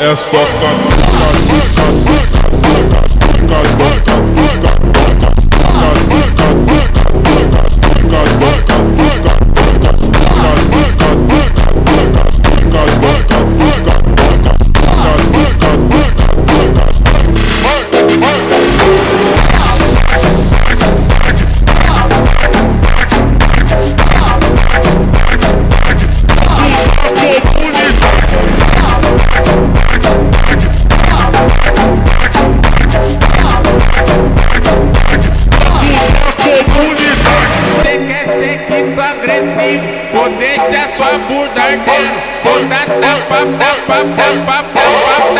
É só catuca, Você agressivo Vou deixar sua bunda ardendo. Vou dar tapa, tapa, tapa, tapa, tapa